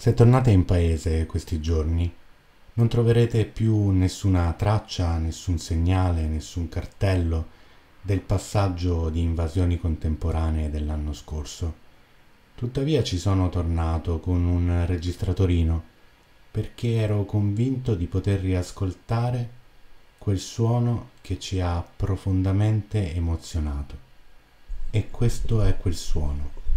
Se tornate in paese questi giorni, non troverete più nessuna traccia, nessun segnale, nessun cartello del passaggio di invasioni contemporanee dell'anno scorso. Tuttavia ci sono tornato con un registratorino perché ero convinto di poter riascoltare quel suono che ci ha profondamente emozionato. E questo è quel suono.